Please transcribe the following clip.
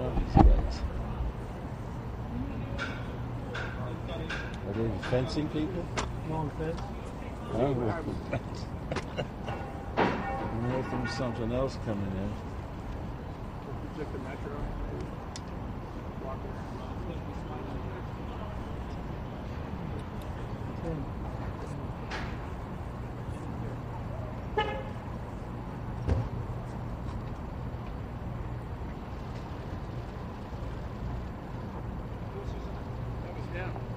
know these guys. Are they fencing people? Long fence. I don't know. There's something else coming in. Check the metro. Yeah.